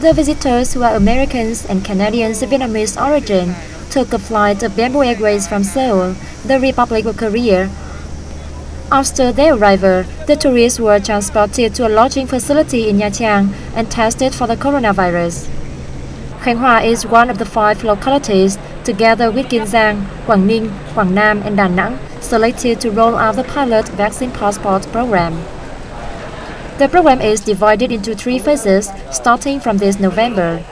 The visitors who are Americans and Canadians of Vietnamese origin took a flight of Bamboo Airways from Seoul, the Republic of Korea. After their arrival, the tourists were transported to a lodging facility in Nha Trang and tested for the coronavirus. Khánh Hòa is one of the five localities, together with Kiên Giang, Quảng Ninh, Quảng Nam, and Da Nang, selected to roll out the pilot vaccine passport program. The program is divided into three phases starting from this November.